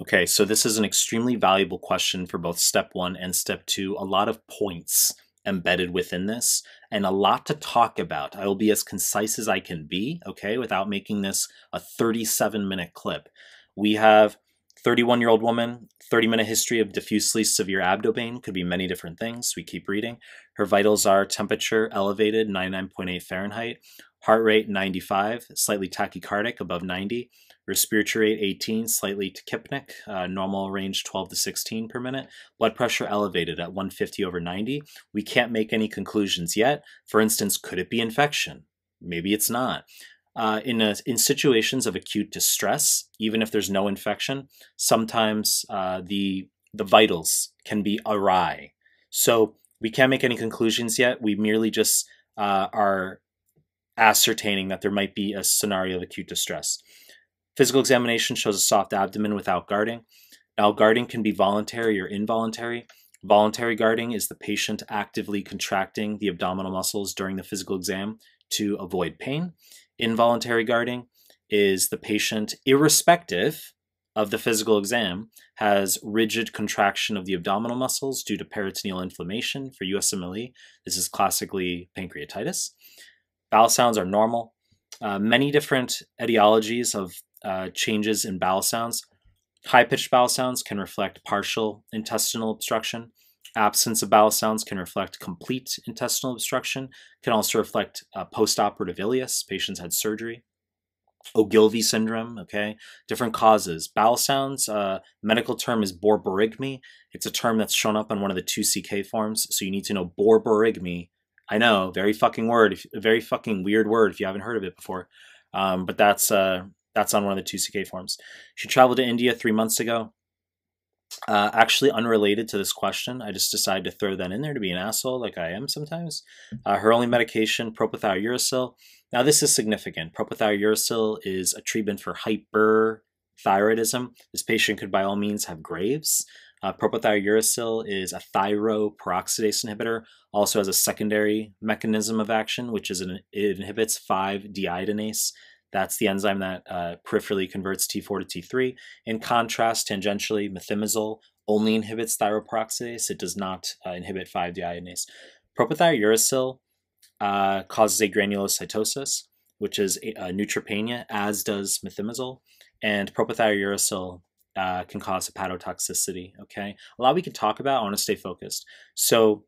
Okay, so this is an extremely valuable question for both step one and step two. A lot of points embedded within this and a lot to talk about. I will be as concise as I can be, okay, without making this a 37 minute clip. We have 31 year old woman, 30 minute history of diffusely severe abdopain, could be many different things. We keep reading. Her vitals are temperature elevated, 99.8 Fahrenheit, heart rate 95, slightly tachycardic, above 90, respiratory rate 18, slightly tachypneic, uh, normal range 12 to 16 per minute, blood pressure elevated at 150 over 90. We can't make any conclusions yet. For instance, could it be infection? Maybe it's not. Uh, in, a, in situations of acute distress, even if there's no infection, sometimes uh, the, the vitals can be awry. So we can't make any conclusions yet. We merely just uh, are ascertaining that there might be a scenario of acute distress. Physical examination shows a soft abdomen without guarding. Now, guarding can be voluntary or involuntary. Voluntary guarding is the patient actively contracting the abdominal muscles during the physical exam to avoid pain. Involuntary guarding is the patient, irrespective of the physical exam, has rigid contraction of the abdominal muscles due to peritoneal inflammation for USMLE. This is classically pancreatitis. Bowel sounds are normal. Uh, many different etiologies of uh, changes in bowel sounds. High pitched bowel sounds can reflect partial intestinal obstruction. Absence of bowel sounds can reflect complete intestinal obstruction, can also reflect uh, postoperative ileus, patients had surgery. Ogilvie syndrome, okay, different causes. Bowel sounds, uh, medical term is borborygmi. It's a term that's shown up on one of the two CK forms, so you need to know borborygmi. I know, very fucking word, very fucking weird word if you haven't heard of it before. Um, but that's uh, that's on one of the two CK forms. She traveled to India three months ago. Uh, actually, unrelated to this question, I just decided to throw that in there to be an asshole, like I am sometimes. Uh, her only medication, propylthiouracil. Now, this is significant. Propylthiouracil is a treatment for hyperthyroidism. This patient could, by all means, have Graves. Uh, propylthiouracil is a thyroperoxidase inhibitor, also has a secondary mechanism of action, which is an, it inhibits 5-deiodinase. That's the enzyme that uh, peripherally converts T4 to T3. In contrast, tangentially, methimazole only inhibits thyroperoxidase. It does not uh, inhibit 5-deiodinase. Propylthiouracil uh, causes agranulocytosis, which is a, neutropenia, as does methimazole. And propylthiouracil uh, can cause hepatotoxicity. Okay, a lot we can talk about. I want to stay focused. So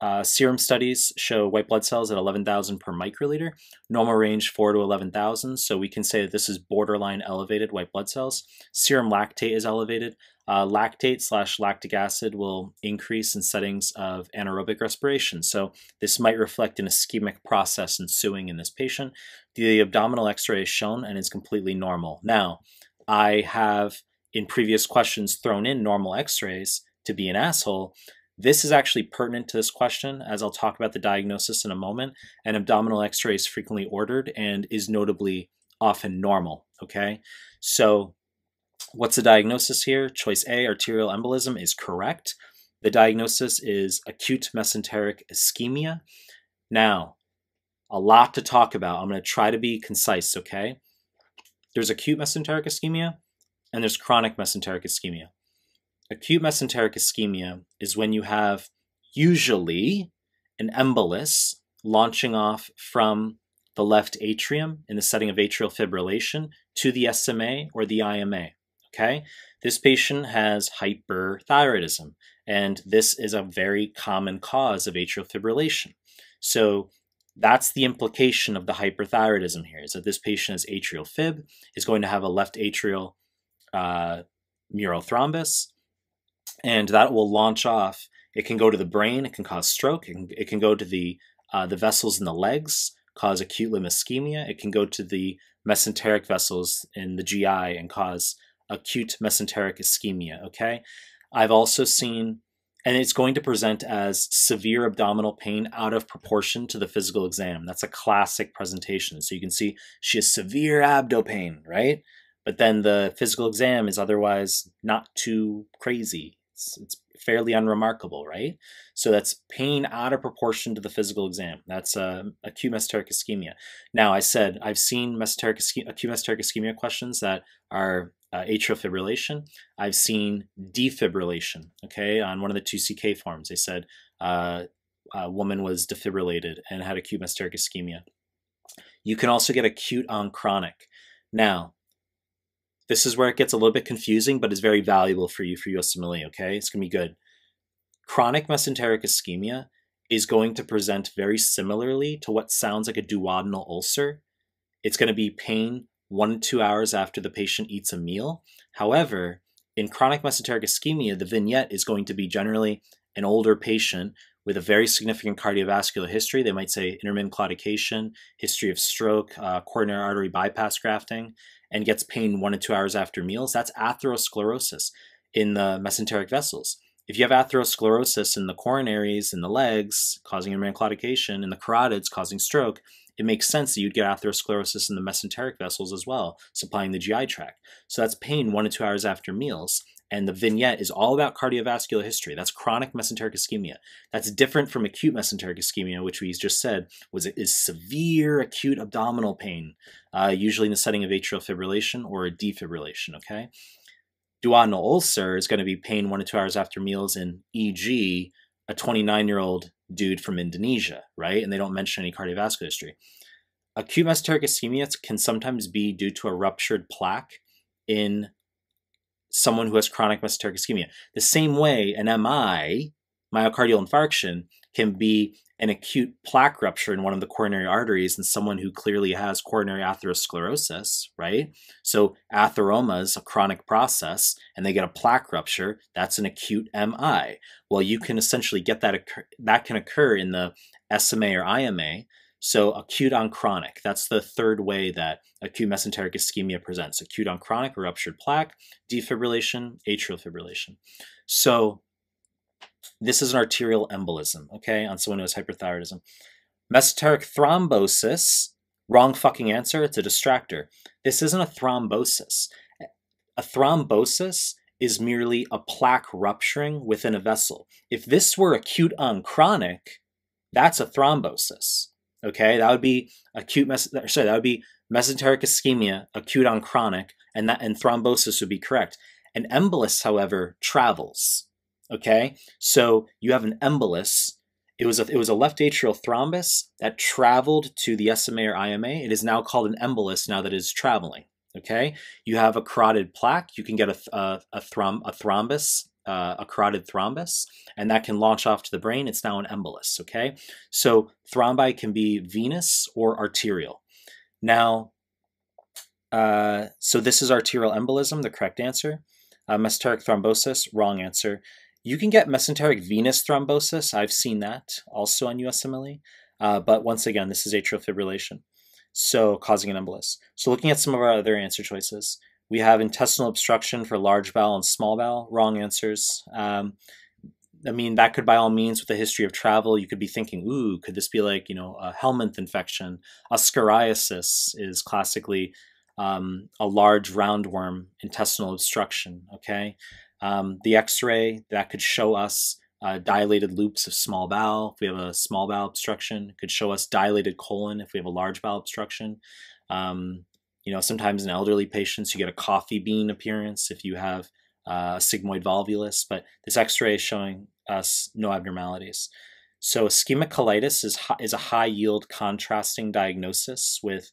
uh, serum studies show white blood cells at 11,000 per microliter, normal range 4 to 11,000. So we can say that this is borderline elevated white blood cells. Serum lactate is elevated. Uh, lactate slash lactic acid will increase in settings of anaerobic respiration. So this might reflect an ischemic process ensuing in this patient. The abdominal x-ray is shown and is completely normal. Now, I have in previous questions thrown in normal x-rays to be an asshole. This is actually pertinent to this question, as I'll talk about the diagnosis in a moment. An abdominal x ray is frequently ordered and is notably often normal. Okay, so what's the diagnosis here? Choice A, arterial embolism, is correct. The diagnosis is acute mesenteric ischemia. Now, a lot to talk about. I'm going to try to be concise, okay? There's acute mesenteric ischemia and there's chronic mesenteric ischemia. Acute mesenteric ischemia is when you have usually an embolus launching off from the left atrium in the setting of atrial fibrillation to the SMA or the IMA. Okay, this patient has hyperthyroidism, and this is a very common cause of atrial fibrillation. So that's the implication of the hyperthyroidism here: is that this patient has atrial fib, is going to have a left atrial uh, mural thrombus, and that will launch off. It can go to the brain. It can cause stroke. It can, it can go to the uh, the vessels in the legs, cause acute limb ischemia. It can go to the mesenteric vessels in the GI and cause acute mesenteric ischemia. Okay, I've also seen, and it's going to present as severe abdominal pain out of proportion to the physical exam. That's a classic presentation. So you can see she has severe abdo pain, right? But then the physical exam is otherwise not too crazy. It's, it's fairly unremarkable, right? So that's pain out of proportion to the physical exam. That's uh, acute mesenteric ischemia. Now, I said I've seen mesenteric ischemia, acute mesenteric ischemia questions that are uh, atrial fibrillation. I've seen defibrillation. Okay, on one of the two CK forms, they said uh, a woman was defibrillated and had acute mesenteric ischemia. You can also get acute on chronic. Now, this is where it gets a little bit confusing, but it's very valuable for you for USMLE. Okay, it's gonna be good. Chronic mesenteric ischemia is going to present very similarly to what sounds like a duodenal ulcer. It's going to be pain one to two hours after the patient eats a meal. However, in chronic mesenteric ischemia, the vignette is going to be generally an older patient with a very significant cardiovascular history. They might say intermittent claudication, history of stroke, uh, coronary artery bypass grafting, and gets pain one to two hours after meals. That's atherosclerosis in the mesenteric vessels. If you have atherosclerosis in the coronaries and the legs, causing intermittent claudication, and the carotids causing stroke, it makes sense that you'd get atherosclerosis in the mesenteric vessels as well, supplying the GI tract. So that's pain one to two hours after meals. And the vignette is all about cardiovascular history. That's chronic mesenteric ischemia. That's different from acute mesenteric ischemia, which we just said was is severe acute abdominal pain, uh, usually in the setting of atrial fibrillation or a defibrillation. Okay, duodenal ulcer is going to be pain one to two hours after meals in, e.g., a 29 year old dude from Indonesia, right? And they don't mention any cardiovascular history. Acute mesenteric ischemia can sometimes be due to a ruptured plaque in someone who has chronic mesenteric ischemia. The same way an MI, myocardial infarction, can be an acute plaque rupture in one of the coronary arteries in someone who clearly has coronary atherosclerosis, right? So atheroma is a chronic process and they get a plaque rupture, that's an acute MI. Well, you can essentially get that occur- that can occur in the SMA or IMA. So acute on chronic, that's the third way that acute mesenteric ischemia presents. Acute on chronic or ruptured plaque, defibrillation, atrial fibrillation. So this is an arterial embolism, okay, on someone who has hyperthyroidism. Mesenteric thrombosis, wrong fucking answer, it's a distractor. This isn't a thrombosis. A thrombosis is merely a plaque rupturing within a vessel. If this were acute on chronic, that's a thrombosis. Okay, that would be acute mes- sorry, that would be mesenteric ischemia, acute on chronic, and that and thrombosis would be correct. An embolus, however, travels. Okay, so you have an embolus. It was a, it was a left atrial thrombus that traveled to the SMA or IMA. It is now called an embolus now that it is traveling. Okay, you have a carotid plaque. You can get a a, a, throm, a thrombus, uh, a carotid thrombus, and that can launch off to the brain. It's now an embolus. Okay, so thrombi can be venous or arterial. Now, uh, so this is arterial embolism, the correct answer. Uh, mesenteric thrombosis, wrong answer. You can get mesenteric venous thrombosis. I've seen that also on USMLE. Uh, but once again, this is atrial fibrillation, so causing an embolus. So looking at some of our other answer choices, we have intestinal obstruction for large bowel and small bowel. Wrong answers. Um, I mean, that could by all means, with a history of travel, you could be thinking, ooh, could this be like, you know, a helminth infection? Ascariasis is classically um, a large roundworm intestinal obstruction, okay? Um, the X-ray that could show us uh, dilated loops of small bowel if we have a small bowel obstruction. It could show us dilated colon if we have a large bowel obstruction. Um, you know, sometimes in elderly patients you get a coffee bean appearance if you have uh, sigmoid volvulus, but this X-ray is showing us no abnormalities. So ischemic colitis is, is a high yield contrasting diagnosis with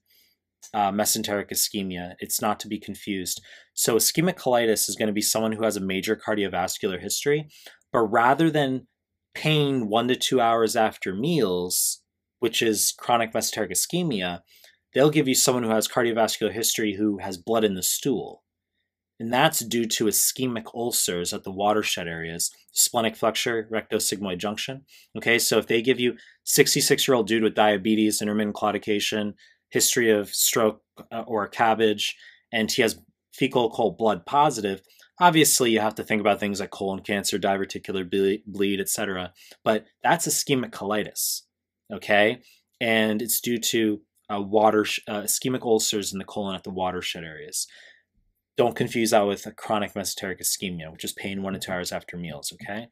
uh, mesenteric ischemia. It's not to be confused. So, ischemic colitis is going to be someone who has a major cardiovascular history, but rather than pain one to two hours after meals, which is chronic mesenteric ischemia, they'll give you someone who has cardiovascular history who has blood in the stool. And that's due to ischemic ulcers at the watershed areas, splenic flexure, rectosigmoid junction. Okay, so if they give you 66 year old dude with diabetes, intermittent claudication, history of stroke uh, or cabbage, and he has fecal occult blood positive, obviously you have to think about things like colon cancer, diverticular bleed, bleed etc. But that's ischemic colitis, okay? And it's due to uh, water uh, ischemic ulcers in the colon at the watershed areas. Don't confuse that with a chronic mesenteric ischemia, which is pain one to two hours after meals, okay?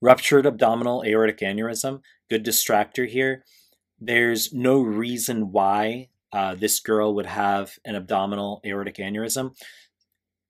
Ruptured abdominal aortic aneurysm, good distractor here there's no reason why uh, this girl would have an abdominal aortic aneurysm.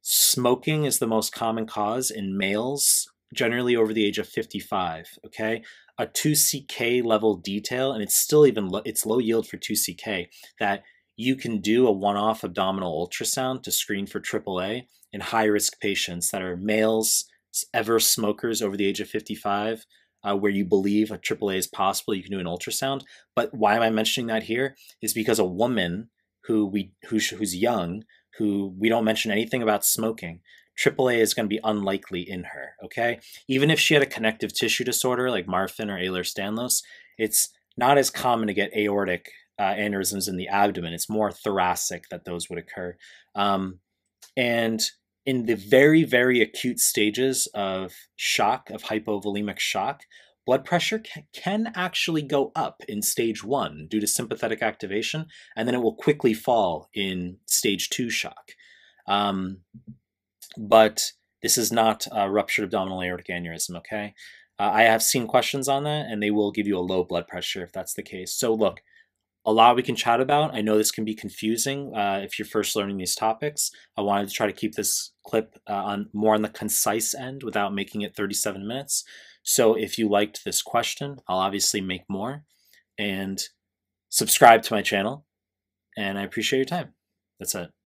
smoking is the most common cause in males, generally over the age of 55. Okay, a 2ck level detail, and it's still even lo- it's low yield for 2ck that you can do a one-off abdominal ultrasound to screen for AAA in high-risk patients that are males, ever smokers over the age of 55 uh, where you believe a AAA is possible, you can do an ultrasound. But why am I mentioning that here? Is because a woman who we who, who's young, who we don't mention anything about smoking, AAA is going to be unlikely in her. Okay, even if she had a connective tissue disorder like Marfan or Ehlers-Danlos, it's not as common to get aortic uh, aneurysms in the abdomen. It's more thoracic that those would occur. Um, and in the very, very acute stages of shock, of hypovolemic shock, blood pressure can, actually go up in stage one due to sympathetic activation, and then it will quickly fall in stage two shock. Um, but this is not a ruptured abdominal aortic aneurysm, okay? Uh, I have seen questions on that, and they will give you a low blood pressure if that's the case. So, look, a lot we can chat about. I know this can be confusing uh, if you're first learning these topics. I wanted to try to keep this clip uh, on more on the concise end without making it 37 minutes. So if you liked this question, I'll obviously make more and subscribe to my channel. And I appreciate your time. That's it.